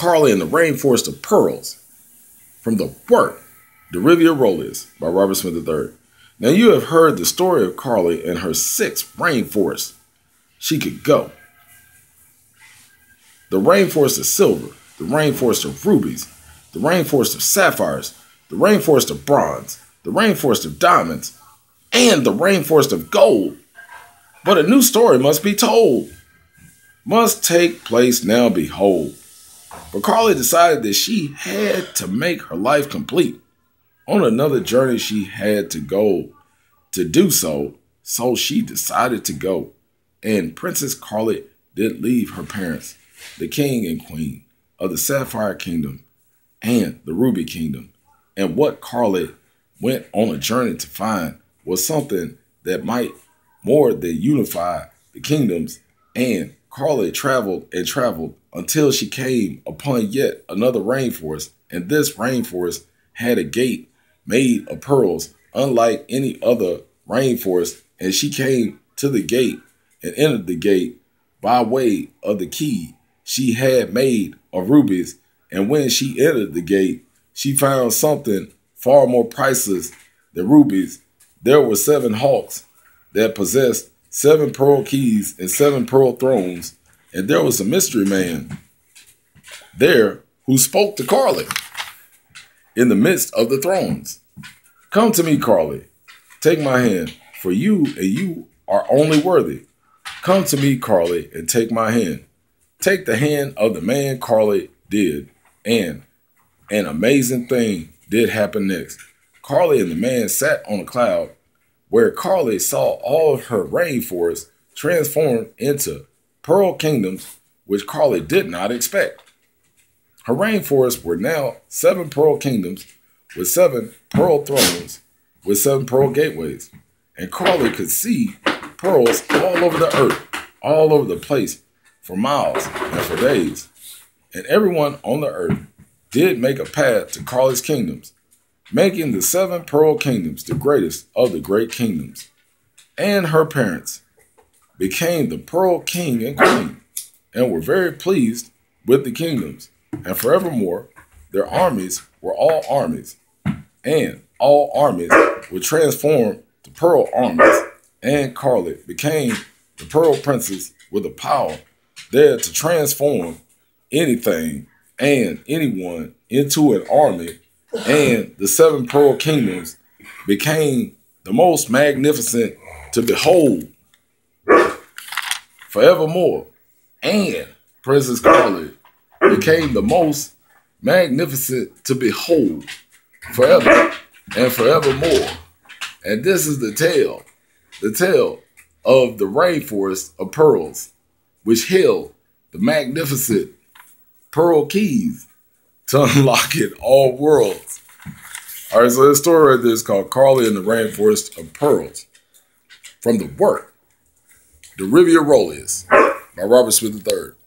Carly and the Rainforest of Pearls from the work Dirivia Rolius by Robert Smith III. Now you have heard the story of Carly and her six rainforests she could go. The rainforest of silver, the rainforest of rubies, the rainforest of sapphires, the rainforest of bronze, the rainforest of diamonds, and the rainforest of gold. But a new story must be told. Must take place now, behold. But Carly decided that she had to make her life complete. On another journey she had to go. To do so, so she decided to go. And Princess Carly did leave her parents, the king and queen of the Sapphire Kingdom and the Ruby Kingdom. And what Carly went on a journey to find was something that might more than unify the kingdoms. And Carly traveled and traveled until she came upon yet another rainforest. And this rainforest had a gate made of pearls, unlike any other rainforest. And she came to the gate and entered the gate by way of the key she had made of rubies. And when she entered the gate, she found something far more priceless than rubies. There were seven hawks that possessed seven pearl keys and seven pearl thrones. And there was a mystery man there who spoke to Carly in the midst of the thrones. Come to me, Carly. Take my hand, for you and you are only worthy. Come to me, Carly, and take my hand. Take the hand of the man Carly did, and an amazing thing did happen next. Carly and the man sat on a cloud where Carly saw all of her rainforest transformed into pearl kingdoms, which Carly did not expect. Her rainforests were now seven pearl kingdoms with seven pearl thrones with seven pearl gateways. And Carly could see pearls all over the earth, all over the place for miles and for days. And everyone on the earth did make a path to Carly's kingdoms, making the seven pearl kingdoms the greatest of the great kingdoms. And her parents became the pearl king and queen, and were very pleased with the kingdoms. And forevermore, their armies were all armies, and all armies were transformed to pearl armies. And Carly became the pearl princess with the power there to transform anything and anyone into an army, and the seven pearl kingdoms became the most magnificent to behold forevermore. And Princess Carly became the most magnificent to behold forever and forevermore. And this is the tale, the tale of the rainforest of pearls, which held the magnificent pearl keys to unlock it all worlds. All right, so this story right there is called Carly and the Rainforest of Pearls from the work, Dirivia Rolius by Robert Smith III.